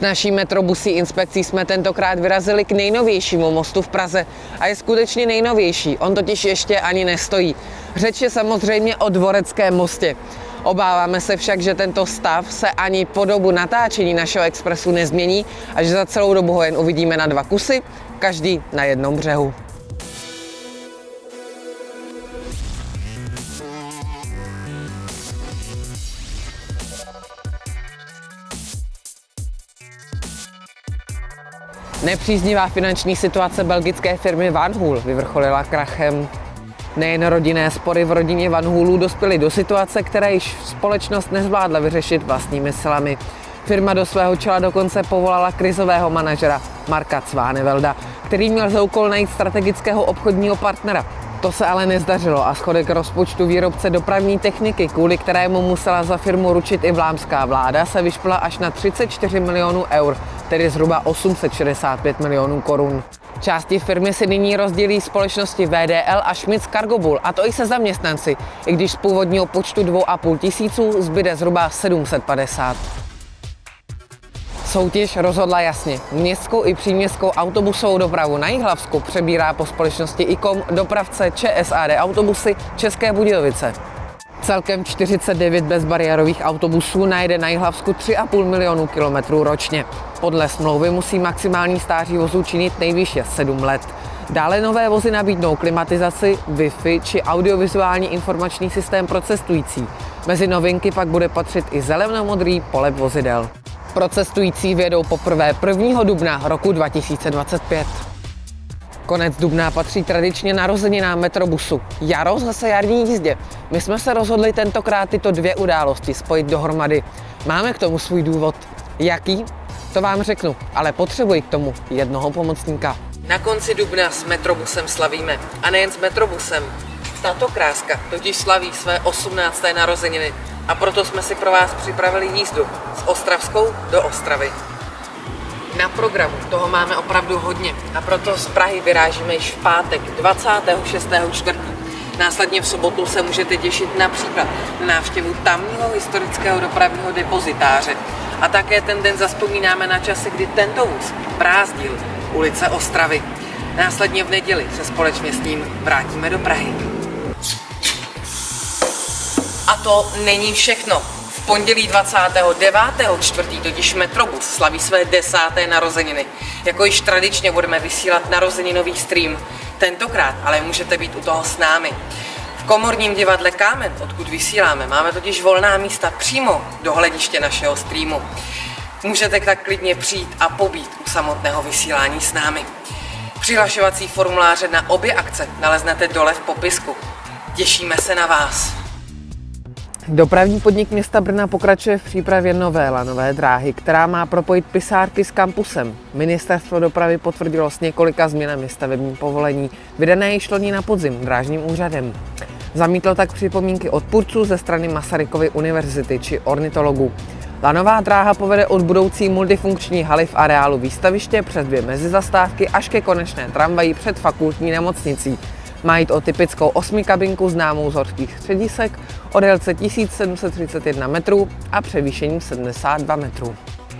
Naší metrobusí inspekcí jsme tentokrát vyrazili k nejnovějšímu mostu v Praze a je skutečně nejnovější, on totiž ještě ani nestojí. Řeč je samozřejmě o Dvoreckém mostě. Obáváme se však, že tento stav se ani po dobu natáčení našeho expresu nezmění a že za celou dobu ho jen uvidíme na dva kusy, každý na jednom břehu. Nepříznivá finanční situace belgické firmy Van Hool vyvrcholila krachem. Nejen rodinné spory v rodině Van Hoolů dospěly do situace, které již společnost nezvládla vyřešit vlastními silami. Firma do svého čela dokonce povolala krizového manažera Marka Cvánevelda, který měl za úkol najít strategického obchodního partnera. To se ale nezdařilo a schodek rozpočtu výrobce dopravní techniky, kvůli kterému musela za firmu ručit i vlámská vláda, se vyšpla až na 34 milionů eur, tedy zhruba 865 milionů korun. Části firmy si nyní rozdělí společnosti VDL a Schmitz Cargobull, a to i se zaměstnanci, i když z původního počtu 2,5 tisíců zbyde zhruba 750. Soutěž rozhodla jasně. Městskou i příměstskou autobusovou dopravu na Jihlavsku přebírá po společnosti ICOM dopravce ČSAD autobusy České Budějovice. Celkem 49 bezbariérových autobusů najde na Jihlavsku 3,5 milionu kilometrů ročně. Podle smlouvy musí maximální stáří vozů činit nejvýše 7 let. Dále nové vozy nabídnou klimatizaci, Wi-Fi či audiovizuální informační systém pro cestující. Mezi novinky pak bude patřit i zeleno-modrý polep vozidel. Pro cestující vědou poprvé 1. dubna roku 2025. Konec dubna patří tradičně narozeninám metrobusu. Jaro zase jarní jízdě. My jsme se rozhodli tentokrát tyto dvě události spojit dohromady. Máme k tomu svůj důvod. Jaký? To vám řeknu, ale potřebuji k tomu jednoho pomocníka. Na konci dubna s Metrobusem slavíme. A nejen s Metrobusem. Tato kráska totiž slaví své 18. narozeniny a proto jsme si pro vás připravili jízdu z Ostravskou do Ostravy. Na programu toho máme opravdu hodně a proto z Prahy vyrážíme již v pátek 26.4. Následně v sobotu se můžete těšit například na návštěvu tamního historického dopravního depozitáře. A také ten den zaspomínáme na časy, kdy tento vůz brázdil ulice Ostravy. Následně v neděli se společně s ním vrátíme do Prahy. A to není všechno. V pondělí 29.4. totiž Metrobus slaví své desáté narozeniny. Jako již tradičně budeme vysílat narozeninový stream. Tentokrát ale můžete být u toho s námi. V komorním divadle Kámen, odkud vysíláme, máme totiž volná místa přímo do hlediště našeho streamu. Můžete tak klidně přijít a pobít u samotného vysílání s námi. Přihlašovací formuláře na obě akce naleznete dole v popisku. Těšíme se na vás. Dopravní podnik města Brna pokračuje v přípravě nové lanové dráhy, která má propojit pisárky s kampusem. Ministerstvo dopravy potvrdilo s několika změnami stavební povolení, vydané již loni na podzim drážním úřadem. Zamítlo tak připomínky odpůrců ze strany Masarykovy univerzity či ornitologů. Lanová dráha povede od budoucí multifunkční haly v areálu výstaviště přes dvě mezizastávky až ke konečné tramvají před fakultní nemocnicí. Má jít o typickou osmikabinku známou z horských středisek o délce 1731 metrů a převýšení 72 metrů.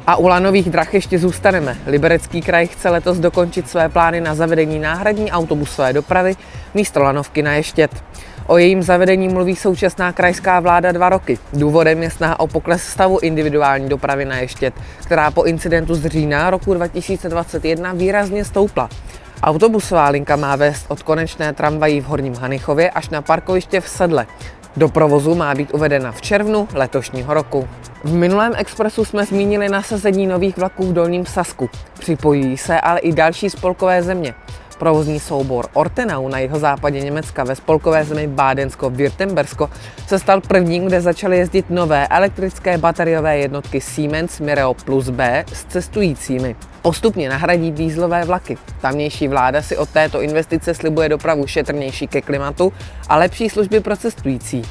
A u lanových drah ještě zůstaneme. Liberecký kraj chce letos dokončit své plány na zavedení náhradní autobusové dopravy místo lanovky na Ještět. O jejím zavedení mluví současná krajská vláda dva roky. Důvodem je snaha o pokles stavu individuální dopravy na Ještět, která po incidentu z října roku 2021 výrazně stoupla. Autobusová linka má vést od konečné tramvají v Horním Hanichově až na parkoviště v Sedle. Do provozu má být uvedena v červnu letošního roku. V minulém expresu jsme zmínili nasazení nových vlaků v Dolním Sasku. Připojují se ale i další spolkové země. Provozní soubor Ortenau na jeho západě Německa ve spolkové zemi Bádensko-Württembersko se stal prvním, kde začaly jezdit nové elektrické bateriové jednotky Siemens Mireo Plus B s cestujícími. Postupně nahradí dýzlové vlaky. Tamnější vláda si od této investice slibuje dopravu šetrnější ke klimatu a lepší služby pro cestující.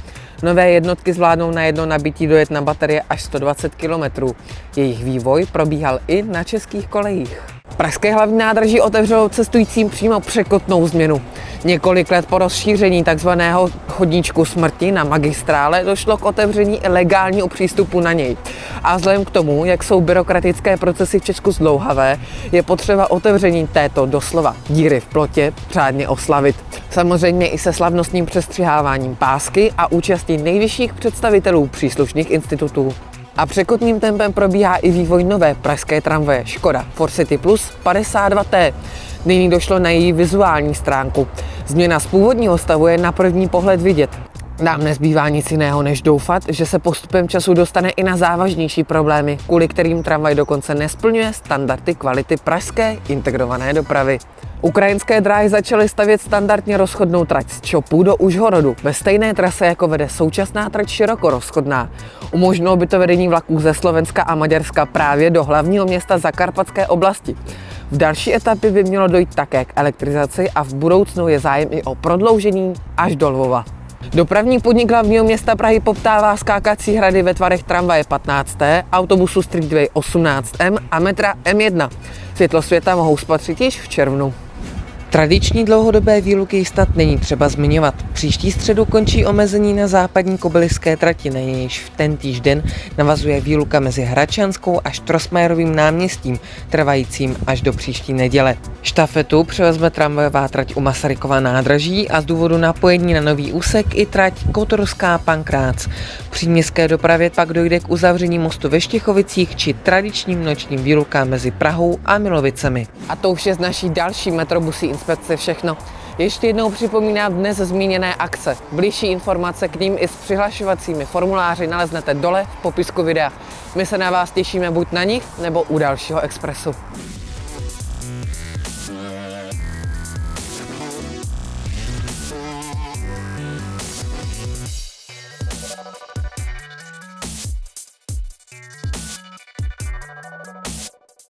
Nové jednotky zvládnou na jedno nabití dojet na baterie až 120 km. Jejich vývoj probíhal i na českých kolejích. Pražské hlavní nádraží otevřelo cestujícím přímo překotnou změnu. Několik let po rozšíření tzv. chodníčku smrti na magistrále došlo k otevření legálního přístupu na něj. A vzhledem k tomu, jak jsou byrokratické procesy v Česku zdlouhavé, je potřeba otevření této doslova díry v plotě řádně oslavit. Samozřejmě i se slavnostním přestřiháváním pásky a účastí nejvyšších představitelů příslušných institutů. A překotným tempem probíhá i vývoj nové pražské tramvaje Škoda Forcity Plus 52T. Nyní došlo na její vizuální stránku. Změna z původního stavu je na první pohled vidět. Nám nezbývá nic jiného, než doufat, že se postupem času dostane i na závažnější problémy, kvůli kterým tramvaj dokonce nesplňuje standardy kvality pražské integrované dopravy. Ukrajinské dráhy začaly stavět standardně rozchodnou trať z Čopu do Užhorodu ve stejné trase, jako vede současná trať široko rozchodná. Umožnilo by to vedení vlaků ze Slovenska a Maďarska právě do hlavního města Zakarpatské oblasti. V další etapě by mělo dojít také k elektrizaci a v budoucnu je zájem i o prodloužení až do Lvova. Dopravní podnik hlavního města Prahy poptává skákací hrady ve tvarech tramvaje 15. autobusu Streetway 18M a metra M1. Světlo světa mohou spatřit již v červnu. Tradiční dlouhodobé výluky snad není třeba zmiňovat. Příští středu končí omezení na západní kobyliské trati, na jejíž v ten den navazuje výluka mezi Hračanskou a Štrosmajerovým náměstím, trvajícím až do příští neděle. Štafetu převezme tramvajová trať u Masarykova nádraží a z důvodu napojení na nový úsek i trať Kotorská Pankrác. Při městské dopravě pak dojde k uzavření mostu ve Štěchovicích či tradičním nočním výlukám mezi Prahou a Milovicemi. A to už je z naší další metrobusí inspekci všechno. Ještě jednou připomínám dnes zmíněné akce. Blížší informace k ním i s přihlašovacími formuláři naleznete dole v popisku videa. My se na vás těšíme buď na nich, nebo u dalšího Expressu.